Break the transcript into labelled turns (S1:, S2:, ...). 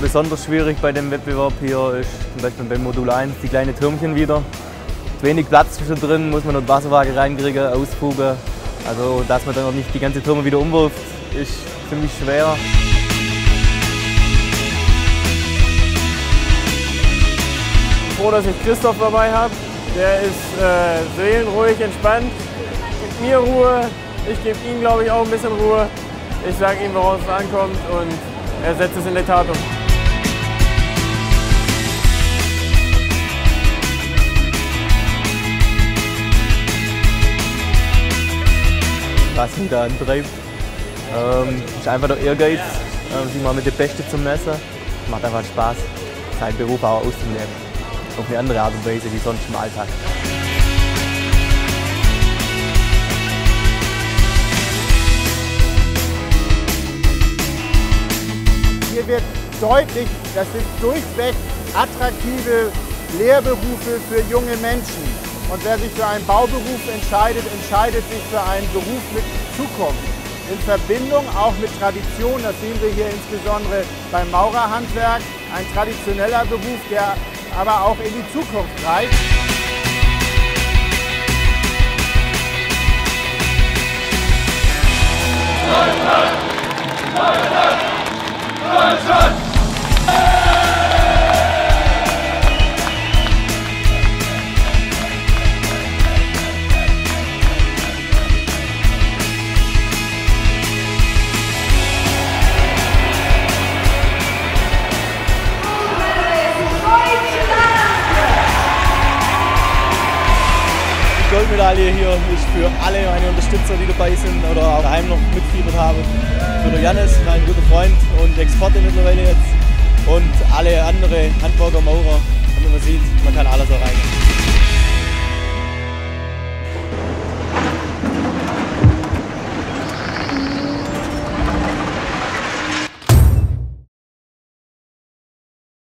S1: besonders schwierig bei dem Wettbewerb hier ist zum Beispiel beim Modul 1 die kleinen Türmchen wieder. Wenig Platz drin, muss man noch die Wasserwaage reinkriegen, ausfugen. Also dass man dann noch nicht die ganze Türme wieder umwirft, ist ziemlich schwer.
S2: Ich bin froh, dass ich Christoph dabei habe. Der ist äh, seelenruhig, entspannt, gibt mir Ruhe. Ich gebe ihm, glaube ich, auch ein bisschen Ruhe. Ich sage ihm, woraus es ankommt und er setzt es in der Tat um.
S1: Was mich da antreibt, ähm, ist einfach der Ehrgeiz, äh, sich mal mit dem Besten zu messen. Macht einfach Spaß, seinen Beruf auch auszuleben auf eine andere Art und Weise wie sonst im Alltag.
S3: Hier wird deutlich, das sind durchweg attraktive Lehrberufe für junge Menschen. Und wer sich für einen Bauberuf entscheidet, entscheidet sich für einen Beruf mit Zukunft. In Verbindung auch mit Tradition, das sehen wir hier insbesondere beim Maurerhandwerk, ein traditioneller Beruf, der aber auch in die Zukunft reicht.
S1: Goldmedaille hier ist für alle meine Unterstützer, die dabei sind oder auch daheim noch mitfiebert haben. Für den Janis, mein guter Freund und Exporte mittlerweile jetzt. Und alle andere Handwerker, Maurer, damit man sieht, man kann alles erreichen.